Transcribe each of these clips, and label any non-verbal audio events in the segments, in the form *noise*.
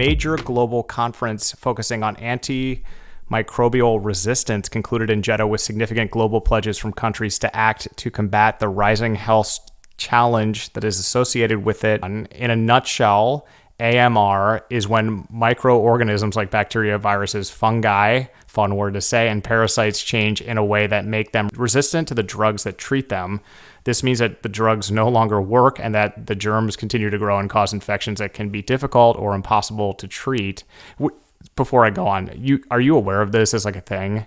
major global conference focusing on anti microbial resistance concluded in Jeddah with significant global pledges from countries to act to combat the rising health challenge that is associated with it. In a nutshell, AMR is when microorganisms like bacteria, viruses, fungi, fun word to say, and parasites change in a way that make them resistant to the drugs that treat them. This means that the drugs no longer work and that the germs continue to grow and cause infections that can be difficult or impossible to treat. Before I go on, you are you aware of this as like a thing?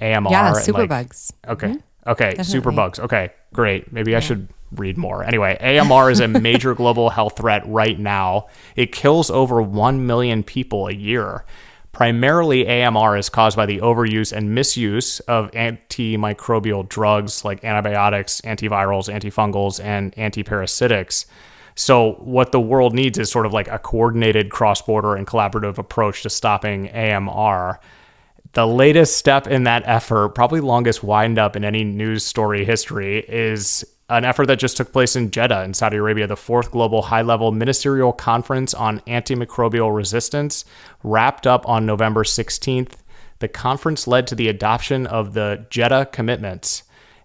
AMR. Yeah, superbugs. Like, okay. Mm-hmm. Okay. Superbugs. Okay. Great. Maybe yeah. I should read more. Anyway, AMR is a *laughs* major global health threat right now. It kills over 1 million people a year. Primarily, AMR is caused by the overuse and misuse of antimicrobial drugs like antibiotics, antivirals, antifungals, and antiparasitics. So, what the world needs is sort of like a coordinated cross border and collaborative approach to stopping AMR. The latest step in that effort, probably longest wind up in any news story history, is an effort that just took place in Jeddah in Saudi Arabia, the fourth global high level ministerial conference on antimicrobial resistance, wrapped up on November 16th. The conference led to the adoption of the Jeddah commitments.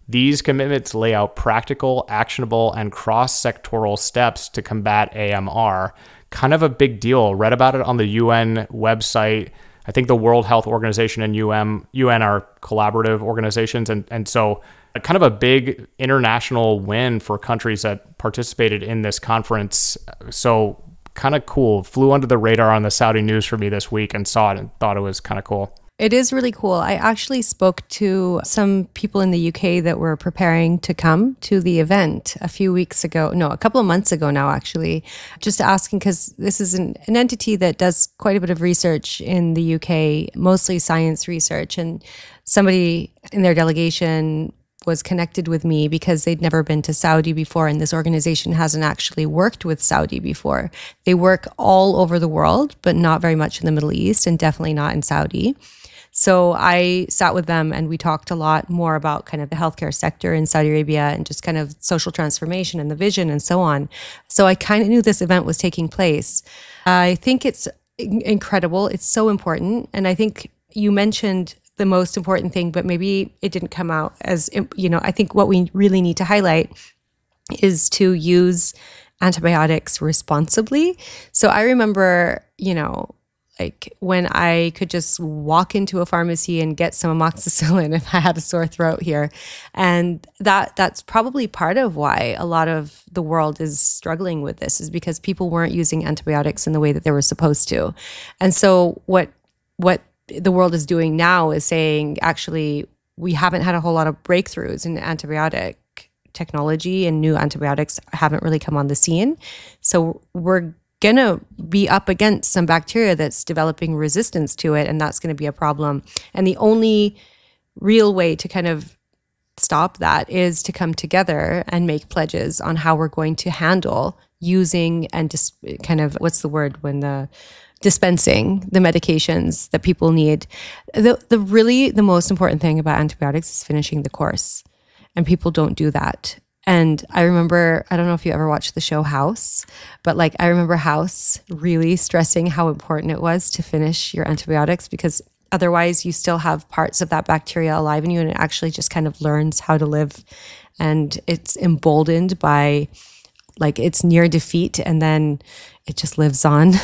These commitments lay out practical, actionable, and cross sectoral steps to combat AMR. Kind of a big deal. Read about it on the UN website. I think the World Health Organization and UN, UN are collaborative organizations. And, and so kind of a big international win for countries that participated in this conference. So kind of cool. Flew under the radar on the Saudi news for me this week and saw it and thought it was kind of cool. It is really cool. I actually spoke to some people in the UK that were preparing to come to the event a few weeks ago. No, a couple of months ago now, actually. Just asking because this is an, an entity that does quite a bit of research in the UK, mostly science research. And somebody in their delegation was connected with me because they'd never been to Saudi before, and this organization hasn't actually worked with Saudi before. They work all over the world, but not very much in the Middle East, and definitely not in Saudi. So I sat with them and we talked a lot more about kind of the healthcare sector in Saudi Arabia and just kind of social transformation and the vision and so on. So I kind of knew this event was taking place. I think it's incredible. It's so important. And I think you mentioned the most important thing, but maybe it didn't come out as, you know, I think what we really need to highlight is to use antibiotics responsibly. So I remember, you know, like when I could just walk into a pharmacy and get some amoxicillin *laughs* if I had a sore throat here. And that that's probably part of why a lot of the world is struggling with this is because people weren't using antibiotics in the way that they were supposed to. And so what what the world is doing now is saying actually we haven't had a whole lot of breakthroughs in antibiotic technology and new antibiotics haven't really come on the scene. So we're going to be up against some bacteria that's developing resistance to it and that's going to be a problem. And the only real way to kind of stop that is to come together and make pledges on how we're going to handle using and just kind of what's the word when the dispensing the medications that people need. The, the really, the most important thing about antibiotics is finishing the course. And people don't do that. And I remember, I don't know if you ever watched the show House, but like I remember House really stressing how important it was to finish your antibiotics because otherwise you still have parts of that bacteria alive in you and it actually just kind of learns how to live. And it's emboldened by like it's near defeat and then it just lives on. *laughs*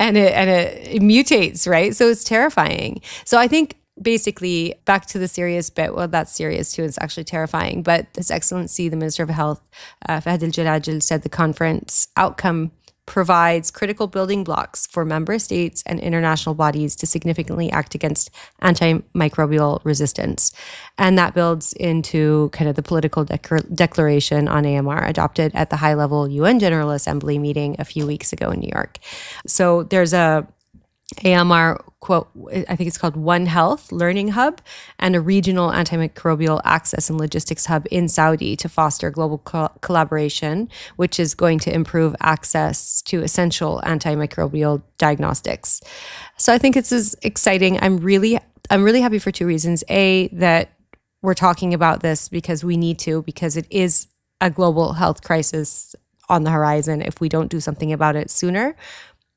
And it and it, it, mutates right? So it's terrifying. So i think basically back to the serious bit well that's serious too it's actually terrifying but his excellency the minister of health uh, fahd al-jalajil said the conference outcome provides critical building blocks for member states and international bodies to significantly act against antimicrobial resistance. And that builds into kind of the political declaration on AMR adopted at the high level UN General Assembly meeting a few weeks ago in New York. So there's a AMR quote, I think it's called One Health Learning Hub and a regional antimicrobial access and logistics hub in Saudi to foster global co collaboration, which is going to improve access to essential antimicrobial diagnostics. So I think it's as exciting. I'm really, I'm really happy for two reasons. A, that we're talking about this because we need to, because it is a global health crisis on the horizon if we don't do something about it sooner.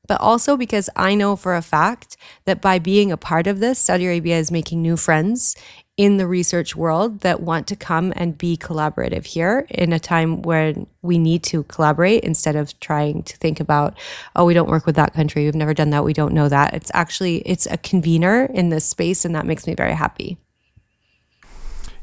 But also because I know for a fact that by being a part of this, Saudi Arabia is making new friends in the research world that want to come and be collaborative here in a time where we need to collaborate instead of trying to think about oh we don't work with that country. We've never done that. We don't know that. It's actually it's a convener in this space and that makes me very happy.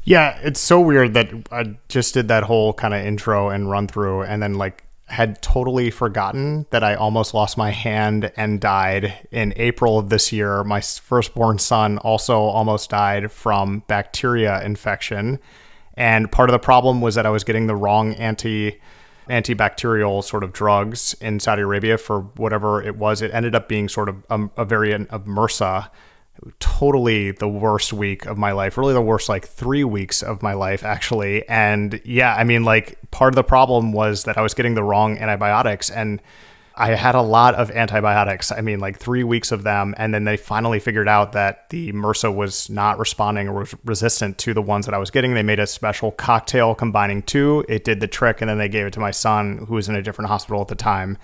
Yeah it's so weird that i just did that whole kind of intro and run through and then like had totally forgotten that I almost lost my hand and died in April of this year. My firstborn son also almost died from bacteria infection. And part of the problem was that I was getting the wrong anti antibacterial sort of drugs in Saudi Arabia for whatever it was. It ended up being sort of a, a variant of MRSA totally the worst week of my life, really the worst like three weeks of my life, actually. And yeah, I mean, like part of the problem was that I was getting the wrong antibiotics and I had a lot of antibiotics. I mean, like three weeks of them. And then they finally figured out that the MRSA was not responding or was resistant to the ones that I was getting. They made a special cocktail combining two. It did the trick. And then they gave it to my son, who was in a different hospital at the time.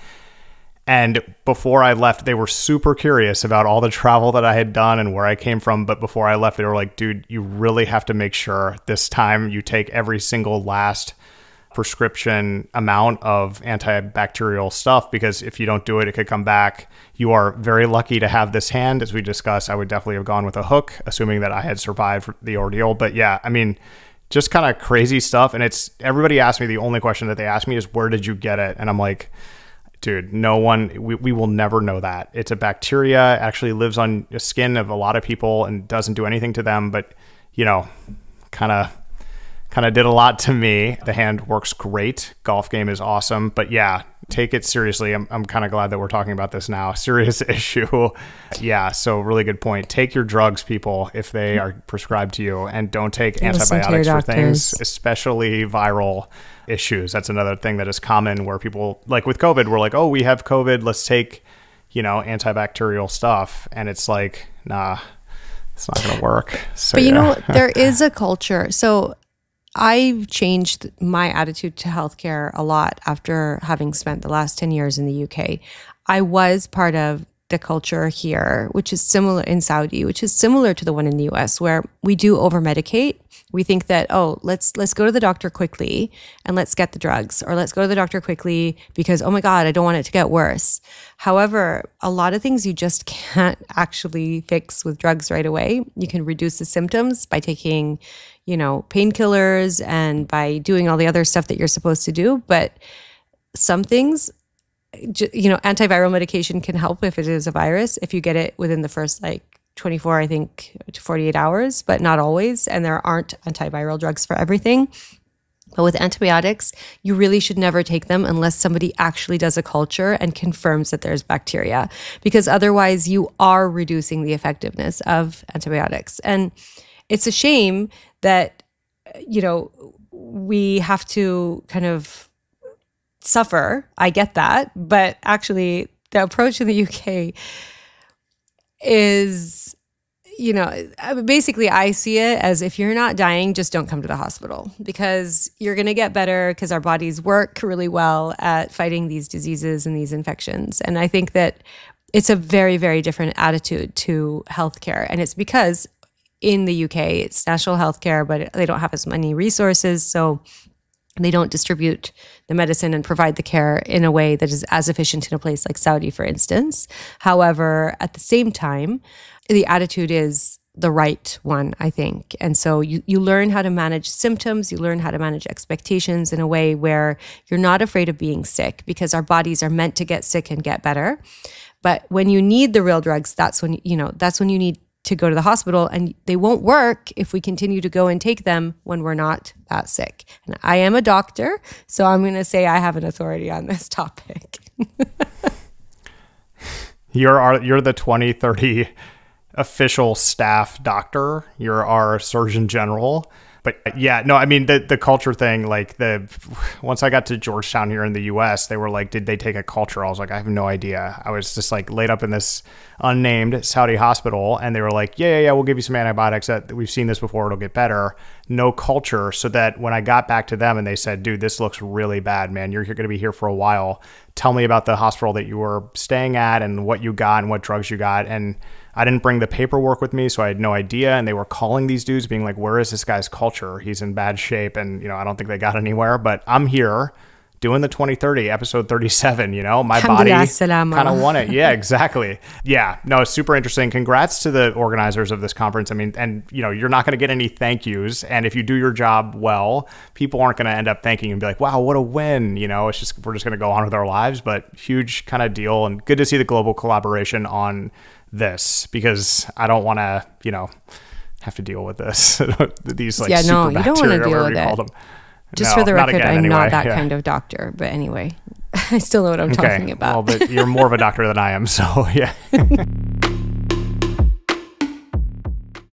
And before I left, they were super curious about all the travel that I had done and where I came from. But before I left, they were like, dude, you really have to make sure this time you take every single last prescription amount of antibacterial stuff because if you don't do it, it could come back. You are very lucky to have this hand. As we discussed, I would definitely have gone with a hook, assuming that I had survived the ordeal. But yeah, I mean, just kind of crazy stuff. And it's everybody asked me the only question that they asked me is, where did you get it? And I'm like, dude no one we, we will never know that. It's a bacteria actually lives on the skin of a lot of people and doesn't do anything to them but you know kind of kind of did a lot to me. The hand works great. Golf game is awesome. But yeah take it seriously. I'm, I'm kind of glad that we're talking about this now. *laughs* Serious issue. Yeah so really good point. Take your drugs people if they are prescribed to you and don't take antibiotics for things especially viral issues. That's another thing that is common where people like with COVID, we're like, oh, we have COVID, let's take, you know, antibacterial stuff, and it's like, nah, it's not going to work. So, but you yeah. know, there *laughs* is a culture. So I've changed my attitude to healthcare a lot after having spent the last 10 years in the UK. I was part of the culture here, which is similar in Saudi, which is similar to the one in the US, where we do over medicate. We think that, oh, let's let's go to the doctor quickly and let's get the drugs, or let's go to the doctor quickly because, oh my God, I don't want it to get worse. However, a lot of things you just can't actually fix with drugs right away. You can reduce the symptoms by taking, you know, painkillers and by doing all the other stuff that you're supposed to do. But some things you know, antiviral medication can help if it is a virus, if you get it within the first like 24, I think, to 48 hours, but not always. And there aren't antiviral drugs for everything. But with antibiotics, you really should never take them unless somebody actually does a culture and confirms that there's bacteria, because otherwise you are reducing the effectiveness of antibiotics. And it's a shame that, you know, we have to kind of suffer. I get that. But actually, the approach in the UK is you know, basically, I see it as if you're not dying, just don't come to the hospital because you're going to get better because our bodies work really well at fighting these diseases and these infections. And I think that it's a very, very different attitude to healthcare. And it's because in the UK, it's national healthcare, but they don't have as many resources. So they don't distribute the medicine and provide the care in a way that is as efficient in a place like Saudi, for instance. However, at the same time, the attitude is the right one, I think. And so you, you learn how to manage symptoms, you learn how to manage expectations in a way where you're not afraid of being sick because our bodies are meant to get sick and get better. But when you need the real drugs, that's when, you know, that's when you need to go to the hospital and they won't work if we continue to go and take them when we're not that sick. And I am a doctor, so I'm going to say I have an authority on this *laughs* topic. you're our, you're the 2030 official staff doctor. You're our surgeon general. But uh, yeah, no, I mean the the culture thing, like the once I got to Georgetown here in the US, they were like, Did they take a culture? I was like, I have no idea. I was just like laid up in this unnamed Saudi hospital and they were like, Yeah, yeah, yeah, we'll give you some antibiotics that we've seen this before, it'll get better. No culture. So that when I got back to them and they said, Dude, this looks really bad, man. You're, you're gonna be here for a while. Tell me about the hospital that you were staying at and what you got and what drugs you got. And I didn't bring the paperwork with me, so I had no idea. And they were calling these dudes, being like, "Where is this guy's culture? He's in bad shape." And you know, I don't think they got anywhere. But I'm here doing the 2030 episode 37 you know my body kind of won it yeah *laughs* exactly yeah no it's super interesting congrats to the organizers of this conference i mean and you know you're not going to get any thank yous and if you do your job well people aren't going to end up thanking you and be like wow what a win you know it's just we're just going to go on with our lives but huge kind of deal and good to see the global collaboration on this because I don't want to, you know, have to deal with this. *laughs* These like yeah, no, you don't want to deal with it. Just no, for the record, I'm anyway. not that *laughs* yeah. kind of doctor, but anyway, *laughs* I still know what I'm okay. talking about. well, but you're more of a doctor than I am, so yeah.